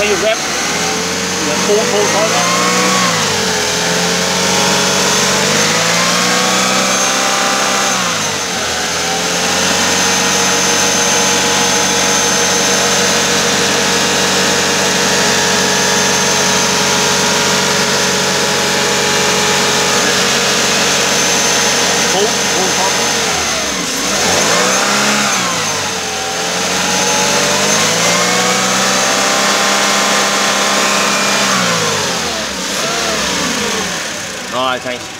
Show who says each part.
Speaker 1: Can you wrap the whole whole toilet? Alright, thanks.